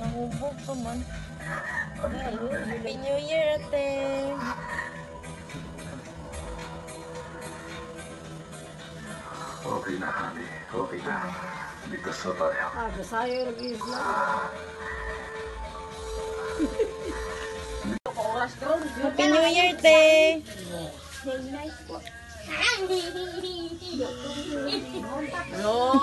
Nangubog pa man. Happy New Year, ate. Okay na, honey. Okay na. Ligtas na tayo. Lagi isla. Doon. Happy New Year, te. No. Tara niyo na. Ho!